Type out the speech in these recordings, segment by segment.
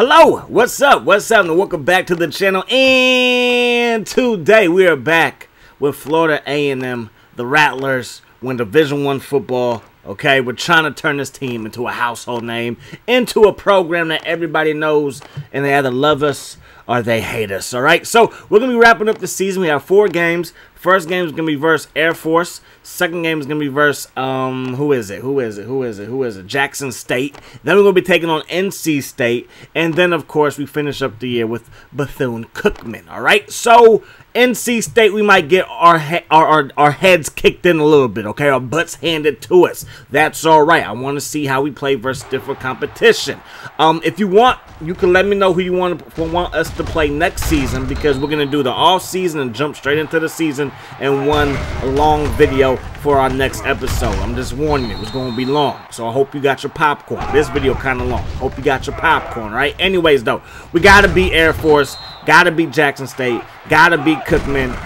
Hello, what's up? What's up? And welcome back to the channel. And today we are back with Florida A&M, the Rattlers, win Division One football. Okay, we're trying to turn this team into a household name, into a program that everybody knows, and they either love us or they hate us. All right, so we're gonna be wrapping up the season. We have four games. First game is gonna be versus Air Force. Second game is gonna be versus um who is it? Who is it? Who is it? Who is it? Jackson State. Then we're gonna be taking on NC State, and then of course we finish up the year with Bethune Cookman. All right, so NC State, we might get our, our, our our heads kicked in a little bit, okay? Our butts handed to us. That's all right. I want to see how we play versus different competition. Um, if you want, you can let me know who you want want us to play next season because we're gonna do the off season and jump straight into the season in one long video for our next episode. I'm just warning you, it's gonna be long, so I hope you got your popcorn. This video kind of long. Hope you got your popcorn, right? Anyways, though, we gotta beat Air Force. Gotta beat Jackson State. Gotta beat Cookman.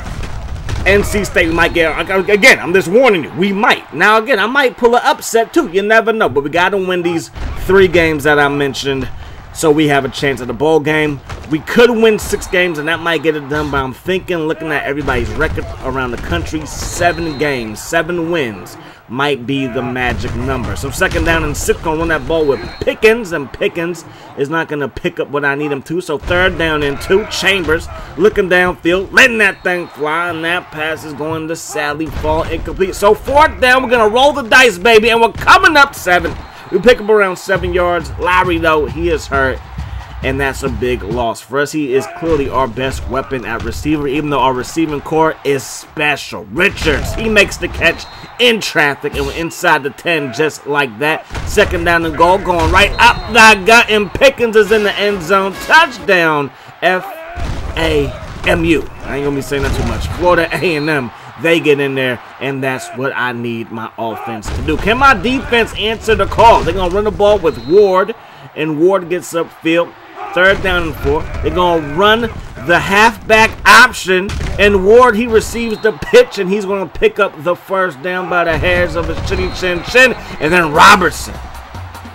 NC State we might get again. I'm just warning you. We might now again. I might pull an upset too. You never know. But we got to win these three games that I mentioned, so we have a chance at the bowl game. We could win six games, and that might get it done. But I'm thinking, looking at everybody's record around the country, seven games, seven wins might be the magic number. So second down and six, gonna run that ball with Pickens, and Pickens is not gonna pick up what I need him to. So third down and two, Chambers looking downfield, letting that thing fly, and that pass is going to sadly fall incomplete. So fourth down, we're gonna roll the dice, baby, and we're coming up seven. We pick up around seven yards. Lowry, though, he is hurt and that's a big loss. For us, he is clearly our best weapon at receiver, even though our receiving corps is special. Richards, he makes the catch in traffic and we're inside the 10 just like that. Second down and goal, going right up the gut, and Pickens is in the end zone. Touchdown, F-A-M-U. I ain't gonna be saying that too much. Florida A&M they get in there, and that's what I need my offense to do. Can my defense answer the call? They're going to run the ball with Ward, and Ward gets upfield. Third down and four. They're going to run the halfback option, and Ward, he receives the pitch, and he's going to pick up the first down by the hairs of his chinny chin chin. And then Robertson,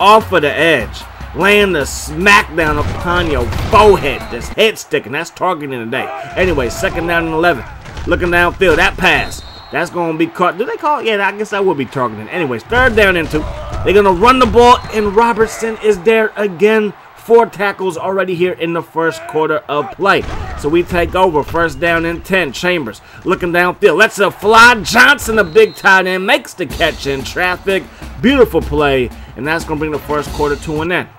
off of the edge, laying the smackdown upon your forehead. Just head sticking. That's targeting today. Anyway, second down and 11. Looking downfield. That pass. That's going to be caught. Do they call it? Yeah, I guess I will be targeting. Anyways, third down and two. They're going to run the ball, and Robertson is there again. Four tackles already here in the first quarter of play. So we take over. First down and 10. Chambers looking downfield. Let's a fly. Johnson, the big tight end, makes the catch in traffic. Beautiful play. And that's going to bring the first quarter to an end.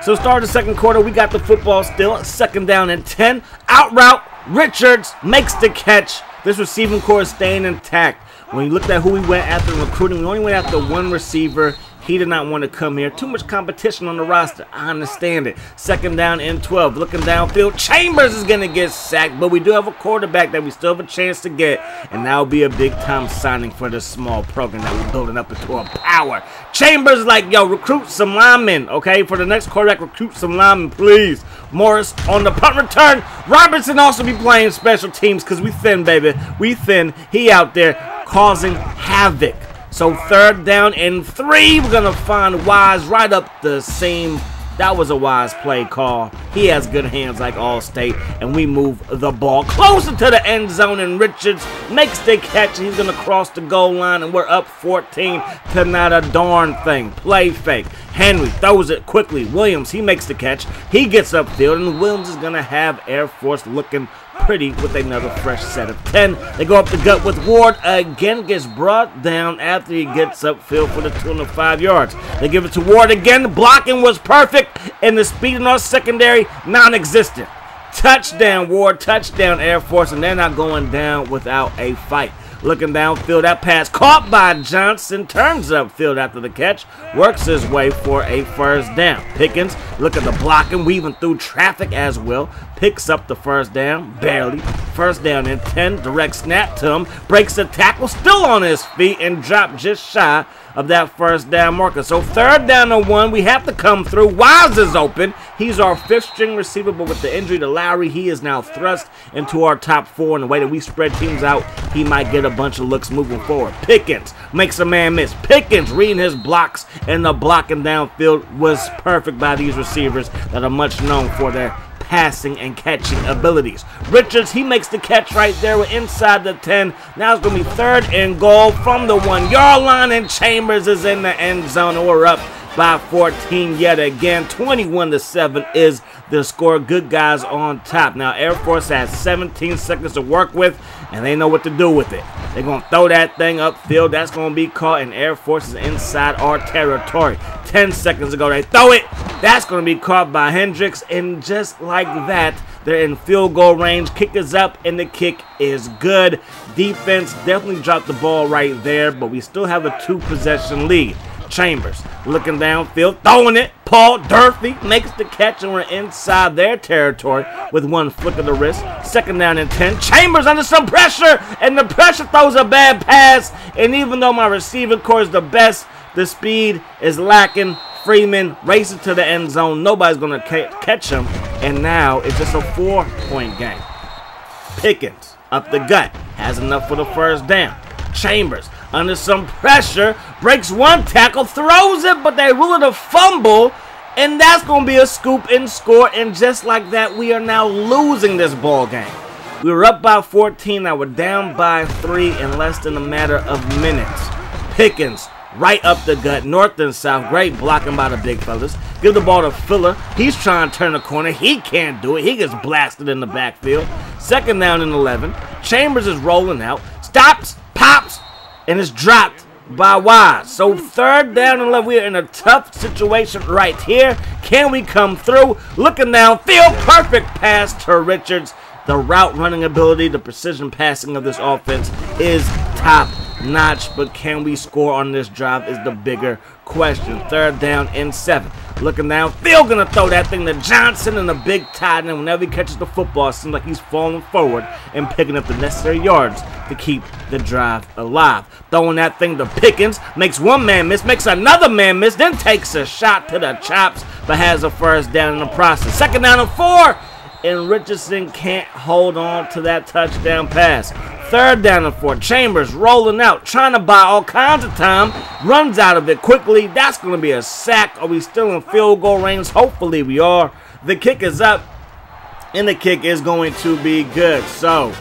So start the second quarter. We got the football still. Second down and 10. Out route. Richards makes the catch. This receiving corps is staying intact. When you looked at who we went after in recruiting, we only went after one receiver. He did not want to come here. Too much competition on the roster. I understand it. Second down and 12. Looking downfield. Chambers is going to get sacked, but we do have a quarterback that we still have a chance to get, and that will be a big-time signing for this small program that we're building up into a power. Chambers like, yo, recruit some linemen, okay? For the next quarterback, recruit some linemen, please. Morris on the punt return. Robertson also be playing special teams because we thin, baby. We thin. He out there causing havoc. So third down and three. We're going to find Wise right up the seam. That was a wise play call. He has good hands like Allstate, and we move the ball closer to the end zone, and Richards makes the catch. He's going to cross the goal line, and we're up 14 to not a darn thing. Play fake. Henry throws it quickly. Williams, he makes the catch. He gets upfield, and Williams is going to have Air Force looking pretty with another fresh set of 10. They go up the gut with Ward. Again, gets brought down after he gets upfield for the 205 yards. They give it to Ward again. The blocking was perfect, and the speed in our secondary non-existent. Touchdown, Ward. Touchdown, Air Force, and they're not going down without a fight. Looking downfield, that pass caught by Johnson, turns upfield after the catch, works his way for a first down. Pickens, look at the blocking, weaving through traffic as well, picks up the first down, barely. First down and 10, direct snap to him, breaks the tackle, still on his feet, and dropped just shy of that first down marker. So third down and one, we have to come through. Wise is open. He's our fifth string receiver, but with the injury to Lowry, he is now thrust into our top four. And the way that we spread teams out, he might get a bunch of looks moving forward. Pickens makes a man miss. Pickens reading his blocks, and the blocking downfield was perfect by these receivers that are much known for their passing and catching abilities. Richards, he makes the catch right there. We're inside the 10. Now it's going to be third and goal from the one yard line, and Chambers is in the end zone. We're up by 14 yet again. 21 to 7 is the score. Good guys on top. Now, Air Force has 17 seconds to work with, and they know what to do with it. They're going to throw that thing upfield. That's going to be caught, and Air Force is inside our territory. 10 seconds ago, they throw it. That's going to be caught by Hendricks, and just like that, they're in field goal range. Kick is up, and the kick is good. Defense definitely dropped the ball right there, but we still have a two possession lead. Chambers looking downfield, throwing it. Paul Durfee makes the catch, and we're inside their territory with one flick of the wrist. Second down and 10. Chambers under some pressure, and the pressure throws a bad pass. And even though my receiving corps is the best, the speed is lacking. Freeman racing to the end zone. Nobody's going to ca catch him. And now it's just a four point game. Pickens up the gut. Has enough for the first down. Chambers under some pressure, breaks one tackle, throws it, but they rule it a fumble, and that's going to be a scoop and score, and just like that, we are now losing this ball game. We were up by 14, now we're down by 3 in less than a matter of minutes. Pickens, right up the gut, north and south, great blocking by the big fellas. Give the ball to Fuller, he's trying to turn the corner, he can't do it, he gets blasted in the backfield. Second down and 11, Chambers is rolling out, stops, pops, and it's dropped by Wise. So third down and left, we're in a tough situation right here. Can we come through? Looking downfield, perfect pass to Richards. The route running ability, the precision passing of this offense is top notch, but can we score on this drive is the bigger question. Third down and seven. Looking downfield, gonna throw that thing to Johnson and the big tight end. Whenever he catches the football, it seems like he's falling forward and picking up the necessary yards to keep the drive alive. Throwing that thing to Pickens, makes one man miss, makes another man miss, then takes a shot to the chops, but has a first down in the process. Second down and four, and Richardson can't hold on to that touchdown pass. Third down and four. Chambers rolling out, trying to buy all kinds of time. Runs out of it quickly. That's going to be a sack. Are we still in field goal range? Hopefully we are. The kick is up, and the kick is going to be good. So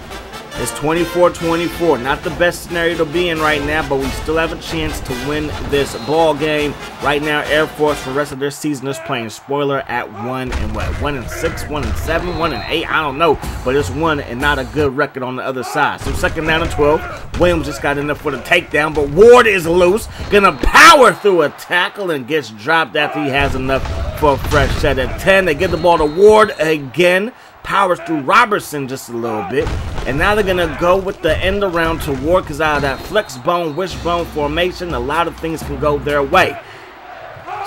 it's 24-24. Not the best scenario to be in right now, but we still have a chance to win this ball game. Right now, Air Force for the rest of their season is playing spoiler at one and what? One and six, one and seven, one and eight. I don't know, but it's one and not a good record on the other side. So second down and 12. Williams just got enough for the takedown, but Ward is loose. Gonna power through a tackle and gets dropped after he has enough for a fresh set at 10. They get the ball to Ward again powers through Robertson just a little bit. And now they're going to go with the end around to work because out of that flex bone, wishbone formation, a lot of things can go their way.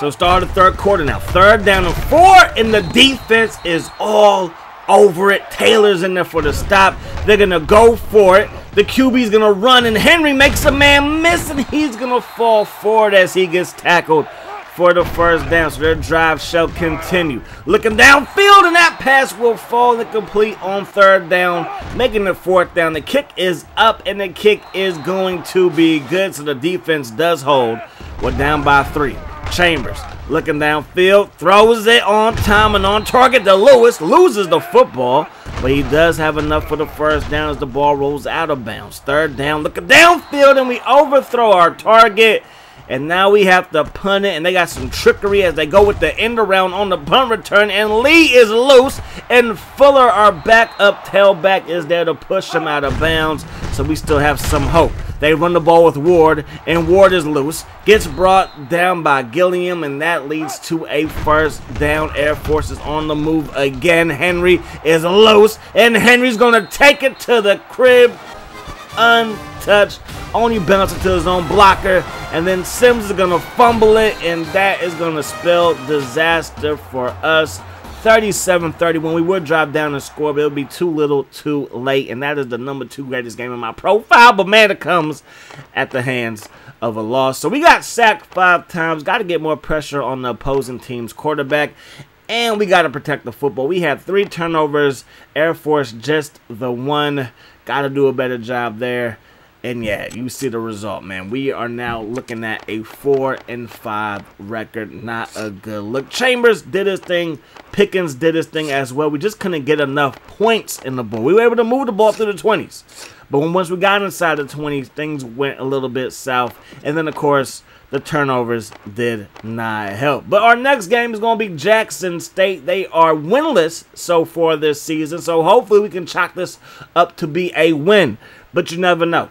So start the third quarter now. Third down and four, and the defense is all over it. Taylor's in there for the stop. They're going to go for it. The QB's going to run, and Henry makes a man miss, and he's going to fall forward as he gets tackled for the first down. So their drive shall continue. Looking downfield, and that pass will fall incomplete on third down, making it fourth down. The kick is up, and the kick is going to be good. So the defense does hold. We're down by three. Chambers looking downfield, throws it on time and on target to Lewis, loses the football, but he does have enough for the first down as the ball rolls out of bounds. Third down, looking downfield, and we overthrow our target. And now we have to punt it, and they got some trickery as they go with the end around on the punt return. And Lee is loose, and Fuller, our backup tailback, is there to push him out of bounds. So we still have some hope. They run the ball with Ward, and Ward is loose. Gets brought down by Gilliam, and that leads to a first down. Air Force is on the move again. Henry is loose, and Henry's going to take it to the crib untouched. Only bounce to his own blocker. And then Sims is going to fumble it. And that is going to spell disaster for us. 37-30 when we would drop down and score, but it'll be too little too late. And that is the number two greatest game in my profile. But man, it comes at the hands of a loss. So we got sacked five times. Got to get more pressure on the opposing team's quarterback. And we got to protect the football. We had three turnovers. Air Force just the one. Got to do a better job there. And yeah, you see the result, man. We are now looking at a four and five record. Not a good look. Chambers did his thing. Pickens did his thing as well. We just couldn't get enough points in the ball. We were able to move the ball through the 20s. But once we got inside the 20s, things went a little bit south. And then, of course, the turnovers did not help. But our next game is going to be Jackson State. They are winless so far this season. So hopefully we can chalk this up to be a win. But you never know.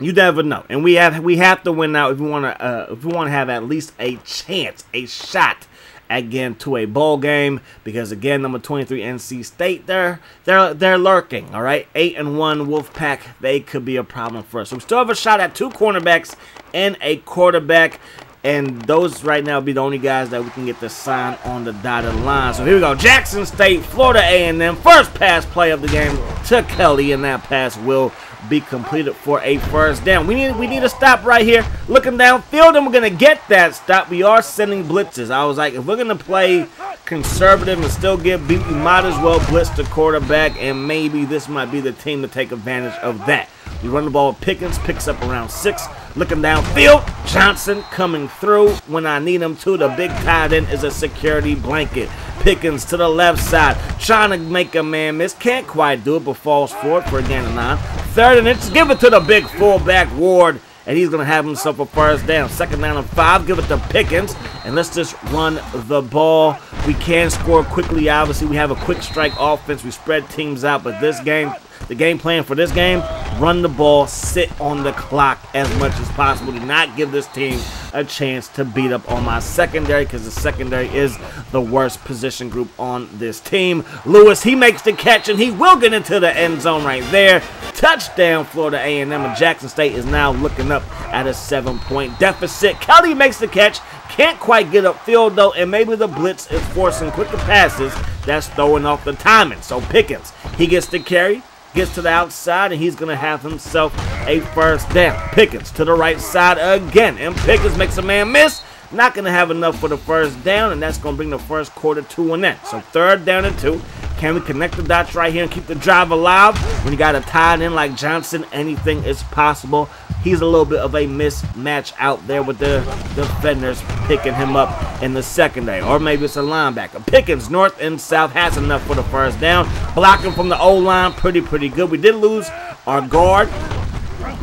You never know, and we have we have to win now if we want to uh, if we want to have at least a chance, a shot again to a bowl game because again number 23 NC State they're they're they're lurking all right? 8 and 1 Wolfpack they could be a problem for us. So we still have a shot at two cornerbacks and a quarterback and those right now be the only guys that we can get the sign on the dotted line. So here we go. Jackson State, Florida A&M. First pass play of the game to Kelly, and that pass will be completed for a first down. We need we need a stop right here. Looking downfield, and we're gonna get that stop. We are sending blitzes. I was like, if we're gonna play conservative and still get beat, we might as well blitz the quarterback, and maybe this might be the team to take advantage of that. We run the ball with Pickens, picks up around six. Looking downfield, Johnson coming through when I need him to. The big tight end is a security blanket. Pickens to the left side, trying to make a man miss. Can't quite do it, but falls forward for a gain of nine. Third and inches, give it to the big fullback Ward, and he's going to have himself a first down. Second down and five, give it to Pickens, and let's just run the ball. We can score quickly, obviously. We have a quick strike offense. We spread teams out, but this game, the game plan for this game, run the ball, sit on the clock as much as possible. Do not give this team a chance to beat up on my secondary because the secondary is the worst position group on this team. Lewis, he makes the catch and he will get into the end zone right there. Touchdown, Florida A&M, and Jackson State is now looking up at a seven-point deficit. Kelly makes the catch, can't quite get upfield though, and maybe the blitz is forcing quicker passes that's throwing off the timing. So Pickens, he gets the carry, gets to the outside, and he's going to have himself a first down. Pickens to the right side again, and Pickens makes a man miss. Not going to have enough for the first down, and that's going to bring the first quarter to an end. So third down and two. Can we connect the dots right here and keep the drive alive? When you got a tight end like Johnson, anything is possible. He's a little bit of a mismatch out there with the defenders picking him up in the secondary. Or maybe it's a linebacker. Pickens, north and south, has enough for the first down. Blocking from the O-line, pretty, pretty good. We did lose our guard.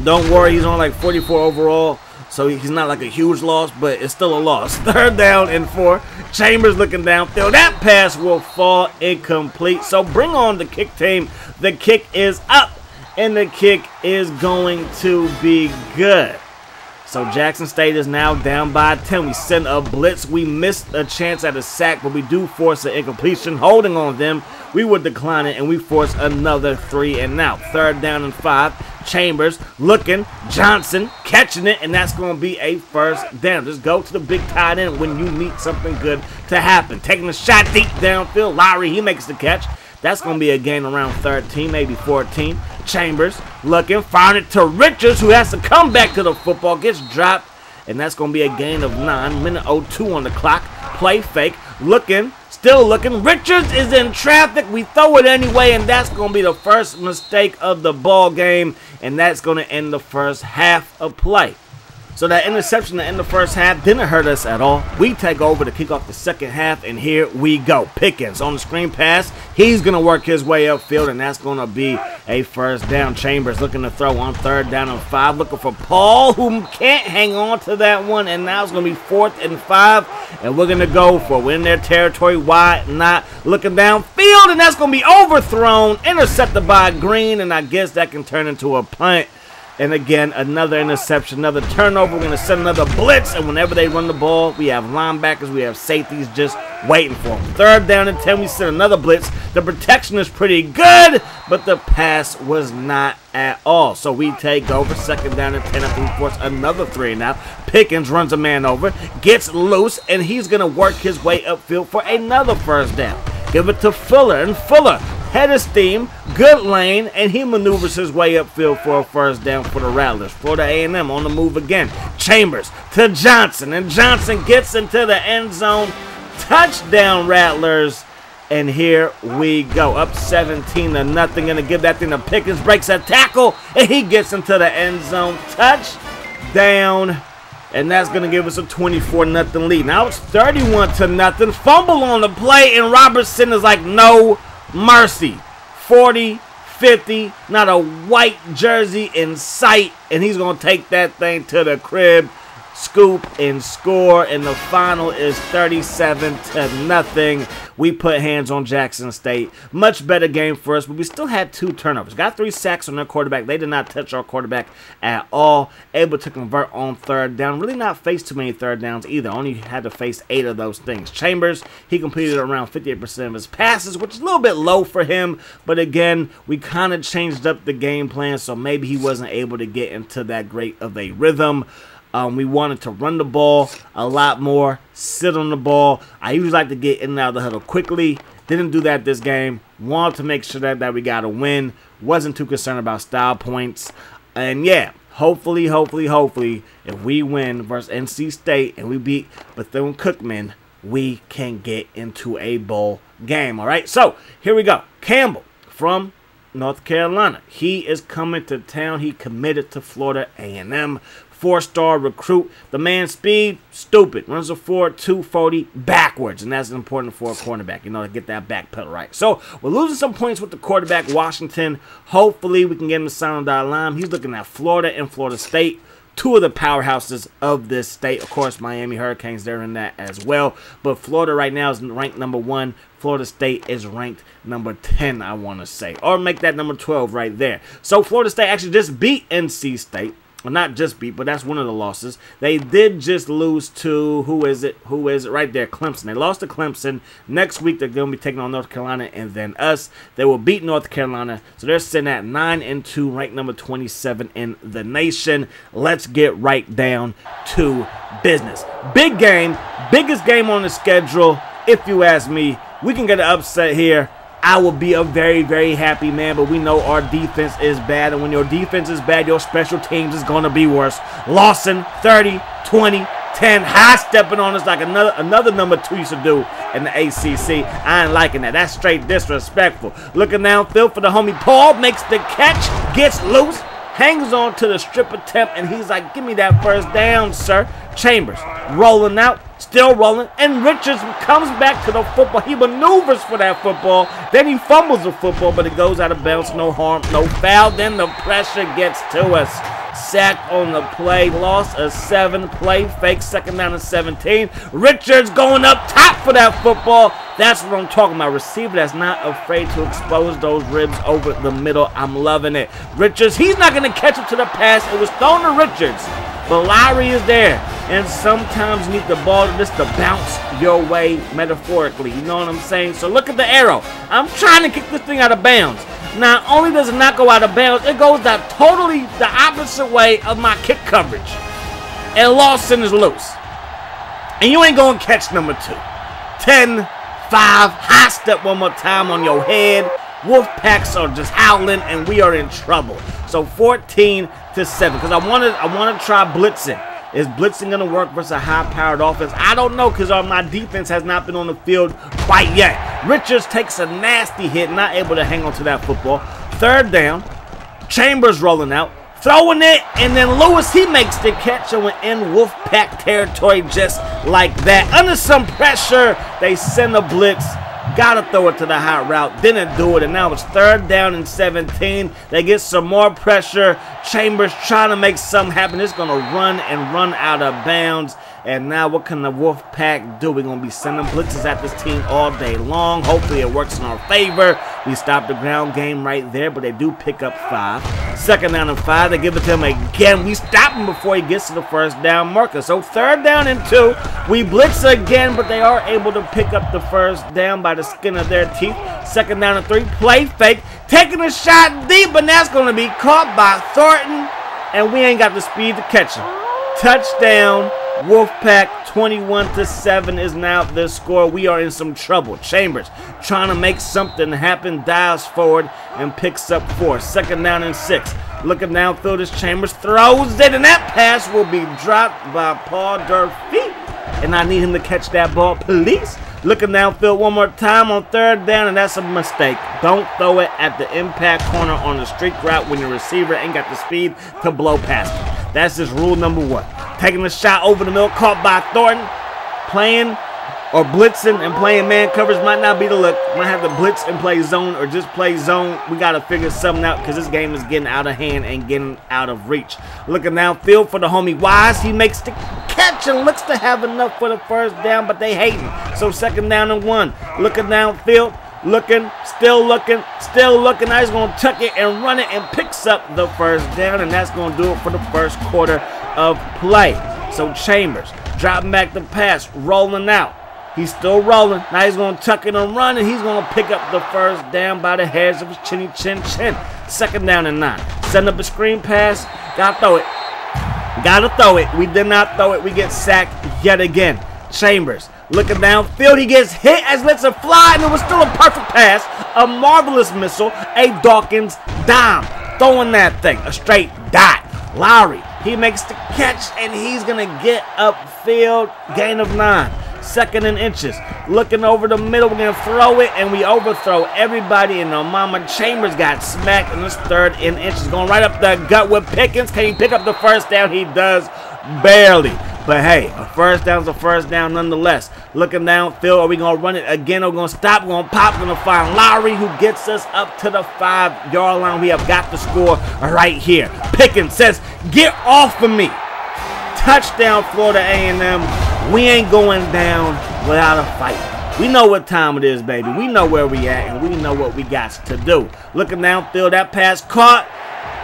Don't worry, he's on like 44 overall. So he's not like a huge loss, but it's still a loss. Third down and four. Chambers looking downfield. That pass will fall incomplete. So bring on the kick team. The kick is up, and the kick is going to be good. So Jackson State is now down by 10. We send a blitz. We missed a chance at a sack, but we do force an incompletion. Holding on them, we would decline it, and we force another three and now. Third down and five. Chambers looking, Johnson catching it, and that's going to be a first down. Just go to the big tight end when you need something good to happen. Taking a shot deep downfield. Lowry, he makes the catch. That's going to be a gain around 13, maybe 14. Chambers looking, firing it to Richards, who has to come back to the football, gets dropped, and that's going to be a gain of 9. Minute 02 on the clock. Play fake, looking, Still looking. Richards is in traffic. We throw it anyway, and that's going to be the first mistake of the ball game, and that's going to end the first half of play. So that interception to end the first half didn't hurt us at all. We take over to kick off the second half, and here we go. Pickens on the screen pass. He's going to work his way upfield, and that's going to be a first down. Chambers looking to throw on third down and five. Looking for Paul, who can't hang on to that one, and now it's going to be fourth and five, and we're going to go for win their territory. Why not? Looking downfield, and that's going to be overthrown, intercepted by Green, and I guess that can turn into a punt. And again, another interception, another turnover. We're going to send another blitz. And whenever they run the ball, we have linebackers, we have safeties just waiting for them. Third down and 10, we send another blitz. The protection is pretty good, but the pass was not at all. So we take over. Second down and 10 after we force another three now. Pickens runs a man over, gets loose, and he's going to work his way upfield for another first down. Give it to Fuller, and Fuller head of steam, good lane, and he maneuvers his way upfield for a first down for the Rattlers. Florida A&M on the move again. Chambers to Johnson, and Johnson gets into the end zone. Touchdown, Rattlers. And here we go. Up 17 to nothing. Gonna give that thing to Pickens. Breaks a tackle. And he gets into the end zone. Touchdown. And that's gonna give us a 24 nothing lead. Now it's 31 to nothing. Fumble on the play, and Robertson is like, no mercy. 40, 50, not a white jersey in sight. And he's gonna take that thing to the crib scoop and score and the final is 37 to nothing. We put hands on jackson state. Much better game for us but we still had two turnovers. Got three sacks on their quarterback. They did not touch our quarterback at all. Able to convert on third down. Really not face too many third downs either. Only had to face eight of those things. Chambers he completed around 58% of his passes which is a little bit low for him. But again we kind of changed up the game plan so maybe he wasn't able to get into that great of a rhythm um, we wanted to run the ball a lot more, sit on the ball. I usually like to get in and out of the huddle quickly. Didn't do that this game. Wanted to make sure that, that we got a win. Wasn't too concerned about style points. And yeah, hopefully, hopefully, hopefully, if we win versus NC State and we beat Bethune Cookman, we can get into a bowl game. All right, so here we go. Campbell from North Carolina. He is coming to town. He committed to Florida A&M four-star recruit. The man speed, stupid. Runs a 4 240 backwards, and that's important for a cornerback, you know, to get that back pedal right. So we're losing some points with the quarterback, Washington. Hopefully we can get him to sign on that line. He's looking at Florida and Florida State two of the powerhouses of this state. Of course, Miami Hurricanes, they're in that as well. But Florida right now is ranked number one. Florida State is ranked number 10, I want to say. Or make that number 12 right there. So Florida State actually just beat NC State. Well, not just beat, but that's one of the losses. They did just lose to who is it? Who is it? Right there, Clemson. They lost to Clemson. Next week they're going to be taking on North Carolina and then us. They will beat North Carolina, so they're sitting at nine and two, ranked number 27 in the nation. Let's get right down to business. Big game, biggest game on the schedule. If you ask me, we can get an upset here. I will be a very, very happy man, but we know our defense is bad, and when your defense is bad, your special teams is going to be worse. Lawson, 30, 20, 10, high stepping on us like another another number two used to do in the ACC. I ain't liking that. That's straight disrespectful. Looking downfield for the homie Paul, makes the catch, gets loose, hangs on to the strip attempt, and he's like, give me that first down, sir. Chambers rolling out, still rolling, and Richards comes back to the football. He maneuvers for that football, then he fumbles the football, but it goes out of bounds, no harm, no foul. Then the pressure gets to us. Sack on the play, loss of seven, play fake, second down and 17. Richards going up top for that football. That's what I'm talking about. Receiver that's not afraid to expose those ribs over the middle. I'm loving it. Richards, he's not going to catch it to the pass. It was thrown to Richards. But Lowry is there. And sometimes you need the ball just to bounce your way metaphorically. You know what I'm saying? So look at the arrow. I'm trying to kick this thing out of bounds. Not only does it not go out of bounds, it goes that totally the opposite way of my kick coverage. And Lawson is loose. And you ain't going to catch number two. 10, 5, high step one more time on your head. Wolf packs are just howling, and we are in trouble. So 14 to 7. Because I want to I want to try blitzing. Is blitzing going to work versus a high-powered offense? I don't know because my defense has not been on the field quite yet. Richards takes a nasty hit, not able to hang on to that football. Third down. Chambers rolling out. Throwing it, and then Lewis, he makes the catch and went in Wolfpack territory just like that. Under some pressure, they send a blitz. Gotta throw it to the hot route. Didn't do it. And now it's third down and 17. They get some more pressure. Chambers trying to make something happen. It's going to run and run out of bounds. And now what can the Wolf Pack do? We're going to be sending blitzes at this team all day long. Hopefully it works in our favor. We stop the ground game right there, but they do pick up five. Second down and five. They give it to him again. We stop him before he gets to the first down marker. So third down and two. We blitz again, but they are able to pick up the first down by the skin of their teeth. Second down and three. Play fake. Taking a shot deep, and that's going to be caught by Thornton. And we ain't got the speed to catch him. Touchdown. Wolfpack 21 to 7 is now the score. We are in some trouble. Chambers trying to make something happen, dials forward and picks up four. Second down and six. Looking downfield as Chambers throws it, and that pass will be dropped by Paul Durfee. And I need him to catch that ball, please. Looking downfield one more time on third down, and that's a mistake. Don't throw it at the impact corner on the streak route when your receiver ain't got the speed to blow past it. That's just rule number one. Taking a shot over the middle, caught by Thornton. Playing or blitzing and playing man coverage might not be the look. Might have to blitz and play zone or just play zone. We got to figure something out because this game is getting out of hand and getting out of reach. Looking downfield for the homie Wise. He makes the catch and looks to have enough for the first down, but they hating. So second down and one. Looking downfield. Looking, still looking, still looking. Now he's going to tuck it and run it and picks up the first down, and that's going to do it for the first quarter of play. So Chambers dropping back the pass, rolling out. He's still rolling. Now he's going to tuck it and run, and he's going to pick up the first down by the hairs of his chinny chin chin. Second down and nine. Setting up a screen pass. Gotta throw it. Gotta throw it. We did not throw it. We get sacked yet again. Chambers looking downfield. He gets hit as lets it fly, and it was still a perfect pass. A marvelous missile. A Dawkins dime. Throwing that thing. A straight dot. Lowry. He makes the catch, and he's going to get upfield. Gain of nine second and inches. Looking over the middle, we're going to throw it, and we overthrow everybody, and Mama Chambers got smacked in this third and inches. Going right up the gut with Pickens. Can he pick up the first down? He does barely. But hey, a first down's a first down nonetheless. Looking downfield, are we going to run it again? Are we going to stop? We're going to pop. We're going to find Lowry who gets us up to the five-yard line. We have got the score right here. Pickens says, get off of me. Touchdown, Florida A&M. We ain't going down without a fight. We know what time it is, baby. We know where we at, and we know what we got to do. Looking downfield, that pass caught,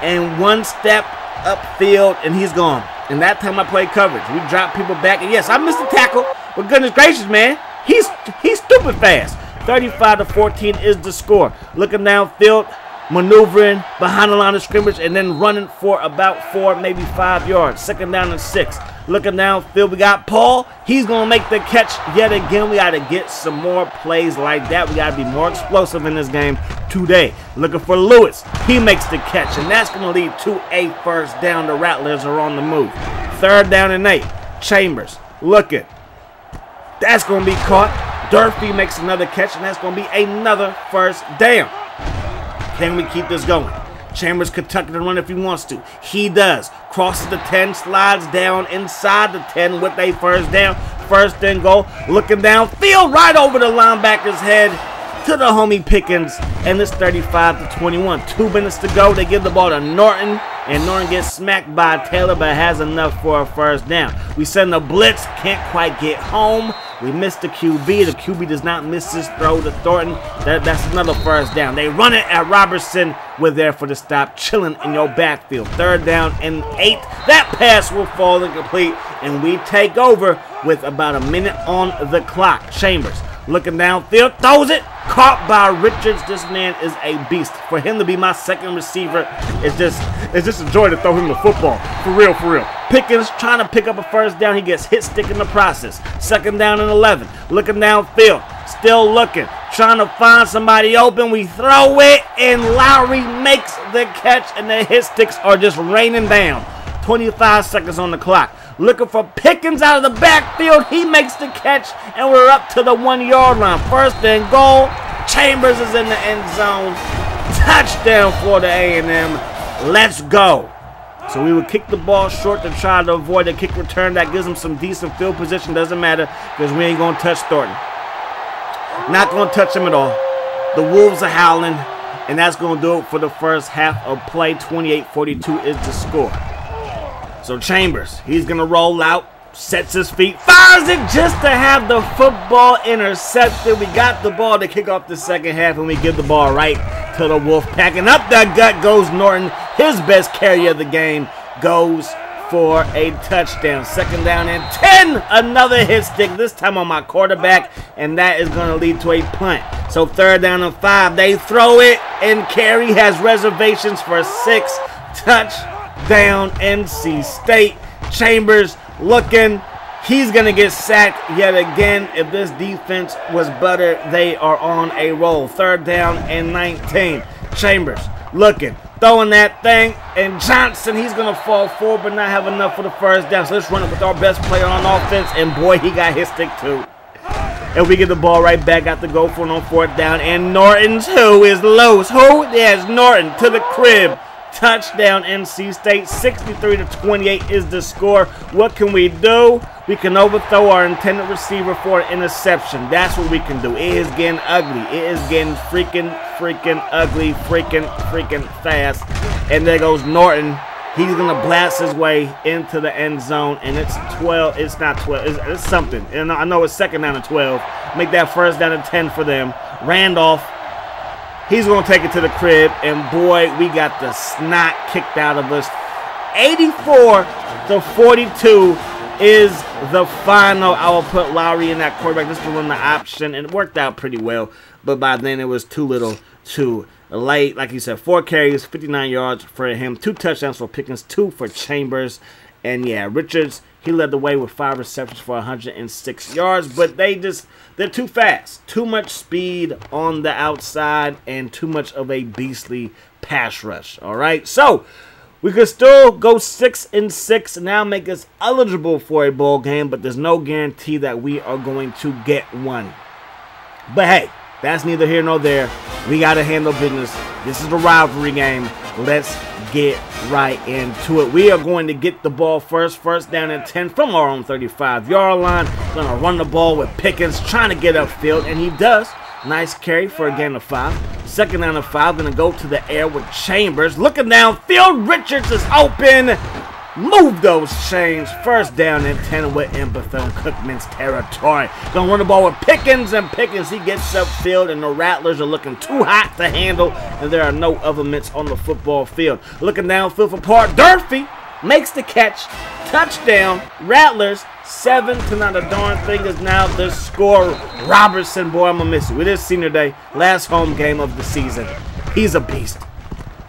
and one step upfield, and he's gone. And that time I played coverage. We dropped people back, and yes, I missed the tackle. But goodness gracious, man, he's he's stupid fast. 35 to 14 is the score. Looking downfield, maneuvering behind the line of scrimmage, and then running for about four, maybe five yards. Second down and six. Looking downfield, we got Paul. He's going to make the catch yet again. We got to get some more plays like that. We got to be more explosive in this game today. Looking for Lewis. He makes the catch, and that's going to lead to a first down. The Rattlers are on the move. Third down and eight. Chambers looking. That's going to be caught. Durfee makes another catch, and that's going to be another first down. Can we keep this going? Chambers could tuck it and run if he wants to. He does. Crosses the 10, slides down inside the 10 with a first down. First and goal. Looking down, field right over the linebacker's head to the homie Pickens. And it's 35 to 21. Two minutes to go. They give the ball to Norton. And Norton gets smacked by Taylor, but has enough for a first down. We send a blitz. Can't quite get home. We miss the QB. The QB does not miss his throw to Thornton. That, that's another first down. They run it at Robertson. We're there for the stop. Chilling in your backfield. Third down and eight. That pass will fall incomplete. And we take over with about a minute on the clock. Chambers looking downfield. Throws it. Caught by Richards. This man is a beast. For him to be my second receiver is just it's just a joy to throw him the football. For real, for real. Pickens trying to pick up a first down. He gets hit stick in the process. Second down and 11. Looking downfield. Still looking. Trying to find somebody open. We throw it, and Lowry makes the catch, and the hit sticks are just raining down. 25 seconds on the clock. Looking for Pickens out of the backfield. He makes the catch, and we're up to the one-yard line. First and goal. Chambers is in the end zone. Touchdown, Florida A&M. Let's go. So we would kick the ball short to try to avoid a kick return. That gives them some decent field position. Doesn't matter because we ain't going to touch Thornton. Not going to touch him at all. The Wolves are howling. And that's going to do it for the first half of play. 28-42 is the score. So Chambers, he's going to roll out. Sets his feet. Fires it just to have the football intercepted. We got the ball to kick off the second half. And we give the ball right to the Wolf Pack. And up that gut goes Norton. His best carry of the game goes for a touchdown. Second down and 10. Another hit stick, this time on my quarterback, and that is going to lead to a punt. So third down and five. They throw it, and Carey has reservations for six. Touchdown, NC State. Chambers looking. He's going to get sacked yet again. If this defense was better, they are on a roll. Third down and 19. Chambers looking throwing that thing. And Johnson, he's going to fall forward but not have enough for the first down. So let's run it with our best player on offense. And boy, he got his stick too. And we get the ball right back at the goal for on fourth down. And Norton's who is loose. Who? Yes, Norton to the crib. Touchdown NC State. 63 to 28 is the score. What can we do? We can overthrow our intended receiver for an interception. That's what we can do. It is getting ugly. It is getting freaking, freaking ugly, freaking, freaking fast. And there goes Norton. He's to blast his way into the end zone, and it's 12. It's not 12. It's, it's something. And I know it's second down to 12. Make that first down to 10 for them. Randolph He's going to take it to the crib, and boy, we got the snot kicked out of us. 84 to 42 is the final. I will put Lowry in that quarterback just to run the option, and it worked out pretty well. But by then, it was too little, too late. Like you said, four carries, 59 yards for him, two touchdowns for Pickens, two for Chambers, and yeah, Richards he led the way with five receptions for 106 yards, but they just, they're too fast. Too much speed on the outside and too much of a beastly pass rush. All right, so we could still go six and six now make us eligible for a bowl game, but there's no guarantee that we are going to get one. But hey, that's neither here nor there. We got to handle business. This is a rivalry game. Let's get right into it. We are going to get the ball first, first down and 10 from our own 35 yard line. Gonna run the ball with Pickens, trying to get upfield, and he does. Nice carry for a gain of five. Second down and five, gonna go to the air with Chambers. Looking downfield, Richards is open. Move those chains. First down and 10 with Bethune Cookman's territory. Gonna run the ball with Pickens, and Pickens, he gets upfield, and the Rattlers are looking too hot to handle, and there are no other mitts on the football field. Looking downfield for Paul Durfee makes the catch. Touchdown. Rattlers, seven to not a darn thing is now the score. Robertson, boy, I'm gonna miss you. It is senior day, last home game of the season. He's a beast.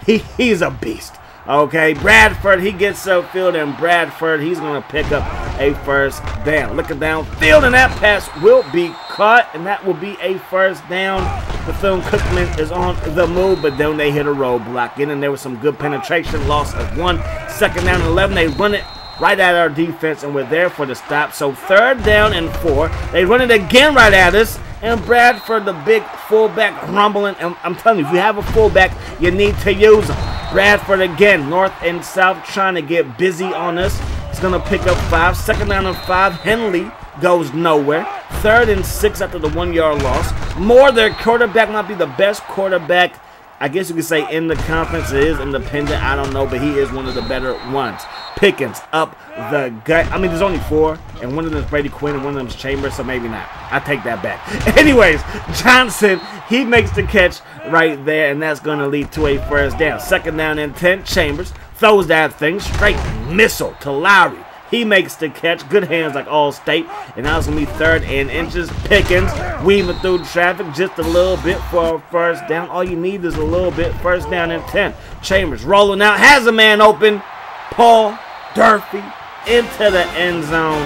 He, he's a beast. Okay, Bradford, he gets upfield, and Bradford, he's going to pick up a first down. Looking downfield, and that pass will be caught, and that will be a first down. Bethune Cookman is on the move, but then they hit a roadblock. In and there was some good penetration, loss of one. Second down and 11, they run it right at our defense, and we're there for the stop. So third down and four. They run it again right at us, and Bradford, the big fullback, rumbling. And I'm telling you, if you have a fullback, you need to use them. Bradford again, north and south, trying to get busy on us. He's going to pick up five. Second down and five. Henley goes nowhere. Third and six after the one-yard loss. Moore, their quarterback, might be the best quarterback I guess you could say in the conference it is independent. I don't know, but he is one of the better ones. Pickens up the gut. I mean, there's only four, and one of them is Brady Quinn, and one of them is Chambers, so maybe not. I take that back. Anyways, Johnson, he makes the catch right there, and that's going to lead to a first down. Second down and 10, Chambers throws that thing straight missile to Lowry. He makes the catch. Good hands like Allstate. And now it's going to be third and inches. Pickens weaving through traffic just a little bit for a first down. All you need is a little bit. First down and 10. Chambers rolling out. Has a man open. Paul Durfee into the end zone.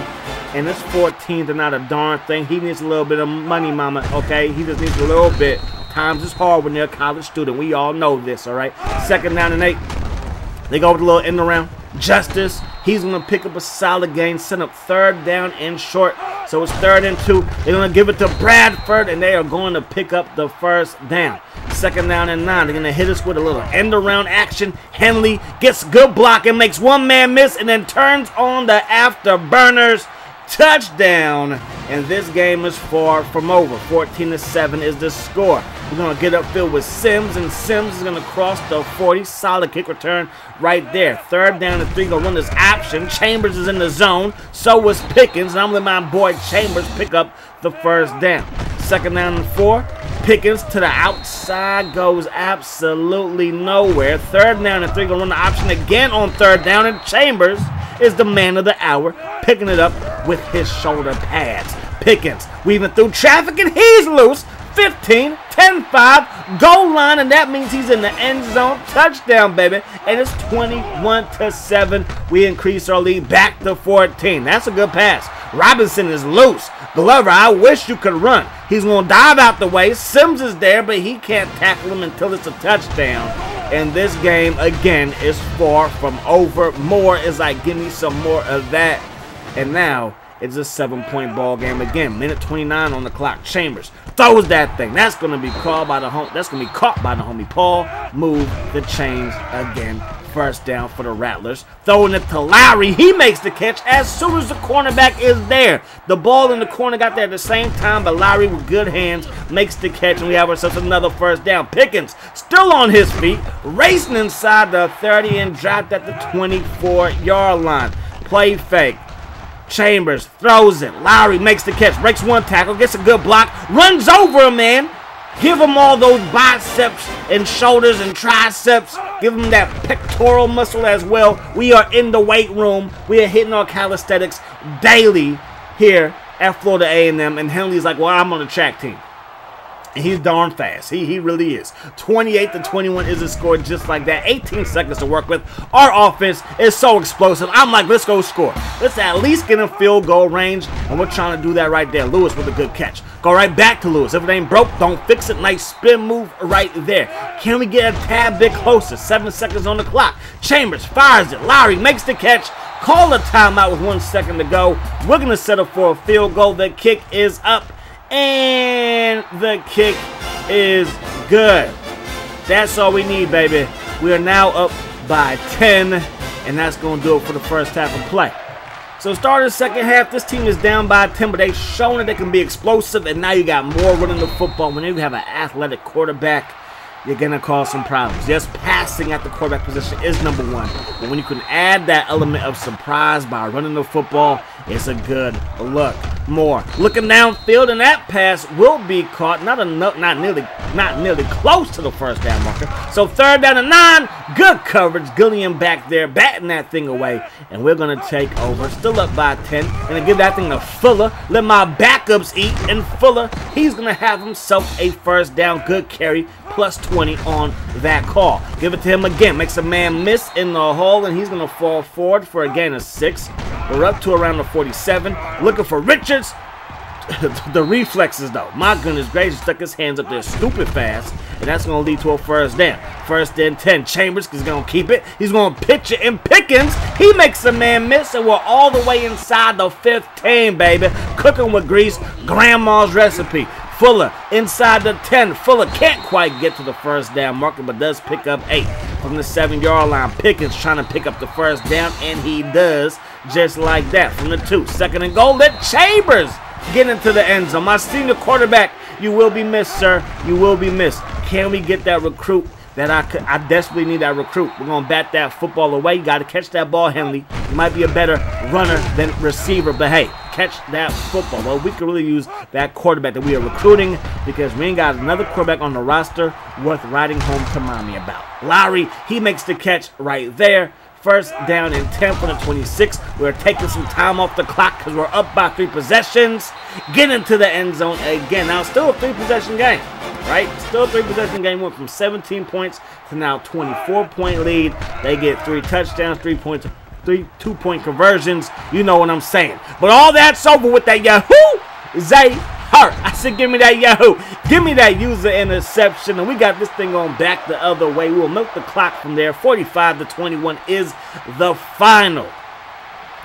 And it's 14 to not a darn thing. He needs a little bit of money, mama, okay? He just needs a little bit. Times is hard when you're a college student. We all know this, all right? Second down and eight. They go with a little end around. Justice He's going to pick up a solid gain, send up third down and short. So it's third and two. They're going to give it to Bradford, and they are going to pick up the first down. Second down and nine. They're going to hit us with a little end around action. Henley gets good block and makes one man miss, and then turns on the afterburners touchdown. And this game is far from over. 14 to 7 is the score. We're going to get upfield with Sims, and Sims is going to cross the 40. Solid kick return right there. Third down and three. To run this option. Chambers is in the zone. So was Pickens. And I'm letting my boy Chambers pick up the first down. Second down and four. Pickens to the outside goes absolutely nowhere. Third down and three. To run the option again on third down. And Chambers is the man of the hour, picking it up with his shoulder pads. Pickens weaving through traffic and he's loose. 15, 10 5, goal line, and that means he's in the end zone. Touchdown, baby. And it's 21 to 7. We increase our lead back to 14. That's a good pass. Robinson is loose. Glover, I wish you could run. He's going to dive out the way. Sims is there, but he can't tackle him until it's a touchdown. And this game, again, is far from over. Moore is like, give me some more of that. And now It's a seven-point ball game again. Minute 29 on the clock. Chambers throws that thing. That's going to be called by the home. That's to be caught by the homie Paul. Move the chains again first down for the Rattlers. Throwing it to Lowry. He makes the catch as soon as the cornerback is there. The ball in the corner got there at the same time, but Lowry with good hands makes the catch, and we have ourselves another first down. Pickens still on his feet, racing inside the 30 and dropped at the 24-yard line. Play fake. Chambers throws it. Lowry makes the catch, breaks one tackle, gets a good block, runs over a man, Give him all those biceps and shoulders and triceps. Give him that pectoral muscle as well. We are in the weight room. We are hitting our calisthenics daily here at Florida A&M. And Henley's like, well, I'm on the track team. He's darn fast. He, he really is. 28 to 21 is a score just like that. 18 seconds to work with. Our offense is so explosive. I'm like, let's go score. Let's at least get in field goal range. And we're trying to do that right there. Lewis with a good catch. Go right back to Lewis. If it ain't broke, don't fix it. Nice spin move right there. Can we get a tad bit closer? Seven seconds on the clock. Chambers fires it. Lowry makes the catch. Call a timeout with one second to go. We're going to settle for a field goal. The kick is up and the kick is good. That's all we need, baby. We are now up by 10, and that's going to do it for the first half of play. So start the second half, this team is down by 10, but they've shown that they can be explosive, and now you got Moore running the football. When you have an athletic quarterback, you're going to cause some problems. Just passing at the quarterback position is number one. But when you can add that element of surprise by running the football, it's a good look. Moore looking downfield, and that pass will be caught. Not enough, not nearly, not nearly close to the first down marker. So third down and nine, good coverage. Gilliam back there, batting that thing away, and we're gonna take over. Still up by 10, and give that thing to Fuller. Let my backups eat, and Fuller, he's gonna have himself a first down. Good carry, plus 20 on that call. Give it to him again. Makes a man miss in the hole, and he's gonna fall forward for a gain of six. We're up to around the 47. Looking for Richards. the reflexes, though. My goodness gracious, stuck his hands up there stupid fast. And that's going to lead to a first down. First and 10. Chambers is going to keep it. He's going to pitch it. And Pickens, he makes a man miss. And we're all the way inside the 15, baby. Cooking with grease. Grandma's recipe. Fuller inside the 10. Fuller can't quite get to the first down marker, but does pick up 8 from the 7-yard line. Pickens trying to pick up the first down, and he does just like that from the 2. Second and goal. Let Chambers get into the end zone. My senior quarterback, you will be missed, sir. You will be missed. Can we get that recruit that I could, I desperately need that recruit. We're gonna bat that football away. You got to catch that ball, Henley. You might be a better runner than receiver, but hey, catch that football. Well, we could really use that quarterback that we are recruiting because we ain't got another quarterback on the roster worth riding home to mommy about. Lowry, he makes the catch right there. First down and 10 for the 26. We're taking some time off the clock because we're up by three possessions. Get into the end zone again. Now, still a three possession game right? Still a three possession game went from 17 points to now 24 point lead. They get three touchdowns, three points, three two point conversions. You know what I'm saying. But all that's over with that Yahoo Zay Hart. I said, give me that Yahoo. Give me that user interception. And we got this thing on back the other way. We'll milk the clock from there. 45 to 21 is the final.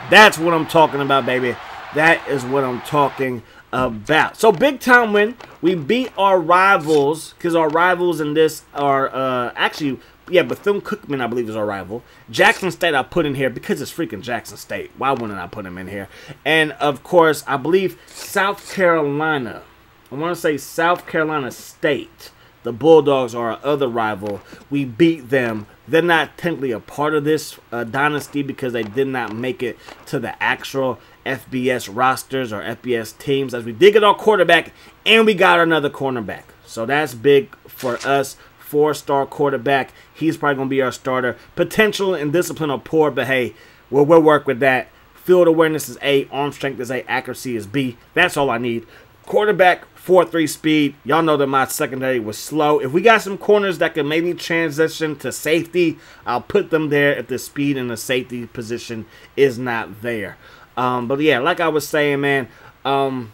That's what I'm talking about, baby. That is what I'm talking about. So big time win. We beat our rivals because our rivals in this are uh, actually yeah Bethune Cookman I believe is our rival. Jackson State I put in here because it's freaking Jackson State. Why wouldn't I put him in here? And of course I believe South Carolina. I want to say South Carolina State. The Bulldogs are our other rival. We beat them. They're not technically a part of this uh, dynasty because they did not make it to the actual FBS rosters or FBS teams as we did get our quarterback and we got another cornerback. So that's big for us. Four star quarterback. He's probably going to be our starter. Potential and discipline are poor, but hey, we'll, we'll work with that. Field awareness is A, arm strength is A, accuracy is B. That's all I need. Quarterback, 4-3 speed. Y'all know that my secondary was slow. If we got some corners that can maybe transition to safety, I'll put them there if the speed in the safety position is not there. Um, but yeah, like I was saying, man, um,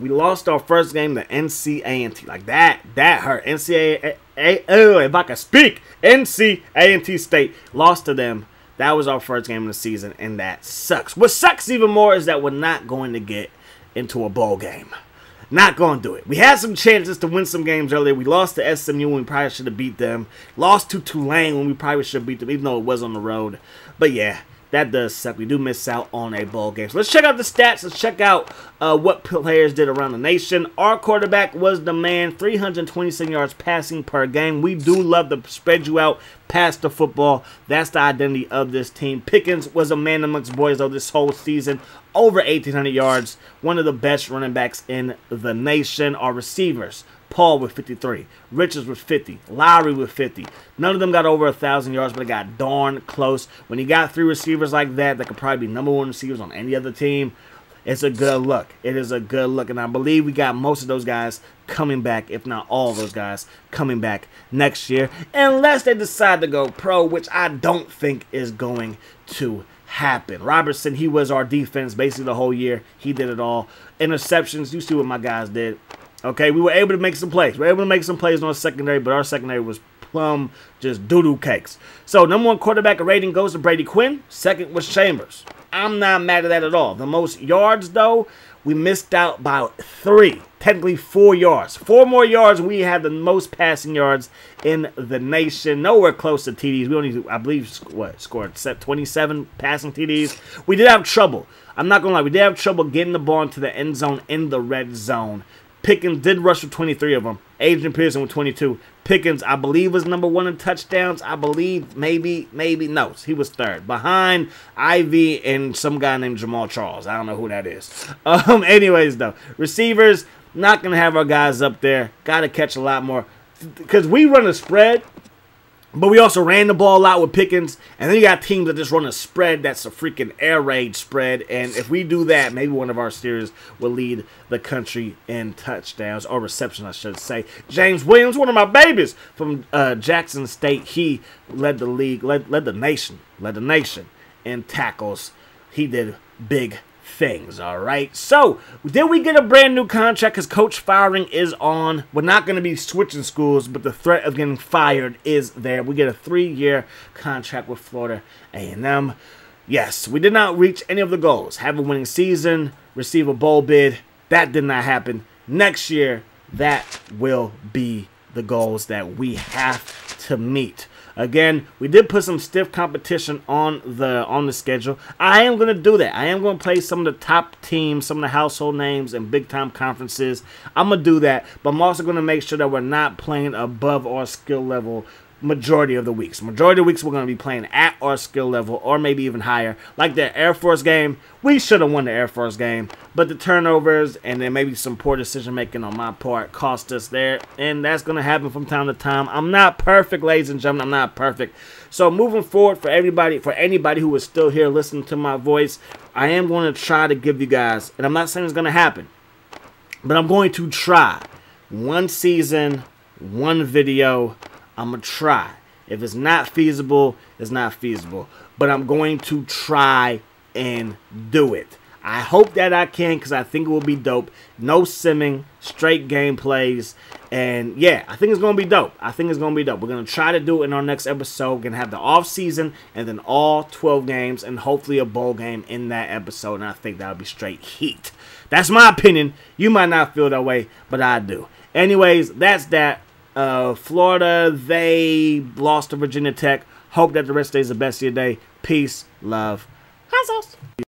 we lost our first game to NCAA. Like that, that hurt. NCAA, oh, if I could speak, NC A&T State lost to them That was our first game of the season, and that sucks. What sucks even more is that we're not going to get into a bowl game. Not going to do it. We had some chances to win some games earlier. We lost to SMU when we probably should have beat them. Lost to Tulane when we probably should have beat them, even though it was on the road. But yeah, that does suck. We do miss out on a bowl game. So let's check out the stats. Let's check out uh, what players did around the nation. Our quarterback was the man, 327 yards passing per game. We do love to spread you out past the football. That's the identity of this team. Pickens was a man amongst boys though this whole season. Over 1,800 yards. One of the best running backs in the nation. Our receivers. Paul with 53, Richards with 50, Lowry with 50. None of them got over a thousand yards, but it got darn close. When you got three receivers like that, that could probably be number one receivers on any other team. It's a good look. It is a good look, and I believe we got most of those guys coming back, if not all those guys coming back next year, unless they decide to go pro, which I don't think is going to happen. Robertson, he was our defense basically the whole year. He did it all. Interceptions, you see what my guys did. Okay, we were able to make some plays. We were able to make some plays on secondary, but our secondary was plum just doo-doo cakes. So number one quarterback rating goes to Brady Quinn. Second was Chambers. I'm not mad at that at all. The most yards, though, we missed out by three. Technically four yards. Four more yards. We had the most passing yards in the nation. Nowhere close to TDs. We only, I believe, what, scored 27 passing TDs. We did have trouble. I'm not going to lie. We did have trouble getting the ball into the end zone in the red zone. Pickens did rush for 23 of them. Adrian Pearson with 22. Pickens, I believe, was number one in touchdowns. I believe, maybe, maybe, no, he was third. Behind Ivy and some guy named Jamal Charles. I don't know who that is. Um, anyways, though, receivers, not going to have our guys up there. Got to catch a lot more. Because we run a spread, but we also ran the ball a lot with Pickens, and then you got teams that just run a spread that's a freaking air raid spread. And if we do that, maybe one of our steers will lead the country in touchdowns or reception, I should say. James Williams, one of my babies from uh, Jackson State, he led the league, led, led the nation, led the nation in tackles. He did big things, all right? So, did we get a brand new contract because coach firing is on? We're not going to be switching schools, but the threat of getting fired is there. We get a three-year contract with Florida A&M. Yes, we did not reach any of the goals. Have a winning season, receive a bowl bid. That did not happen. Next year, that will be the goals that we have to meet. Again, we did put some stiff competition on the on the schedule. I am going to do that. I am going to play some of the top teams, some of the household names and big time conferences. I'm going to do that, but I'm also going to make sure that we're not playing above our skill level majority of the weeks. Majority of weeks we're going to be playing at our skill level or maybe even higher. Like the Air Force game, we should have won the Air Force game, but the turnovers and then maybe some poor decision making on my part cost us there, and that's going to happen from time to time. I'm not perfect, ladies and gentlemen. I'm not perfect. So moving forward for everybody, for anybody who is still here listening to my voice, I am going to try to give you guys, and I'm not saying it's going to happen, but I'm going to try one season, one video I'm going to try. If it's not feasible, it's not feasible. But I'm going to try and do it. I hope that I can because I think it will be dope. No simming, straight gameplays. And yeah, I think it's going to be dope. I think it's going to be dope. We're going to try to do it in our next episode. We're going to have the off season and then all 12 games and hopefully a bowl game in that episode. And I think that would be straight heat. That's my opinion. You might not feel that way, but I do. Anyways, that's that. Uh, Florida, they lost to Virginia Tech. Hope that the rest of the day is the best of your day. Peace, love, hot sauce.